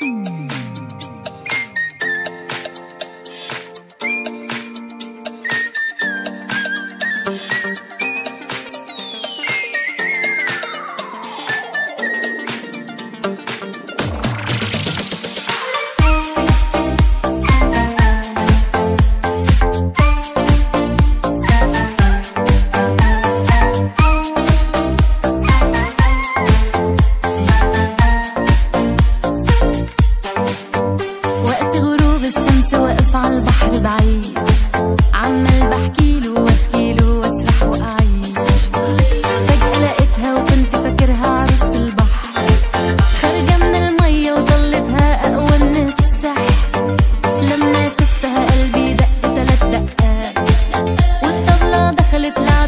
Música وقت غروب الشمس واقف على البحر بعيد. عمال بحكيله واشكيله واسرح واعيش فجأة لقيتها وكنت فاكرها عروسة البحر. خارجة من المية وضلتها أقوى من السحر لما شفتها قلبي دق تلات دقات. والطبلة دخلت لعبة